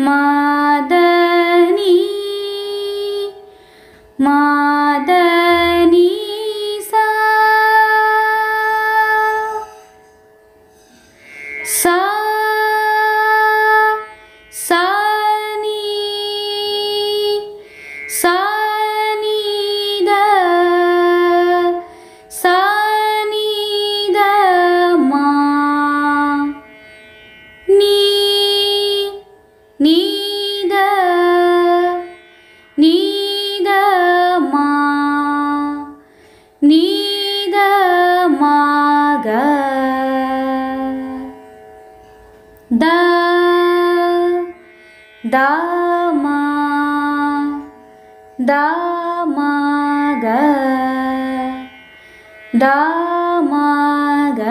म द नि म द नि सा सा। सा द द म द म ग द म ग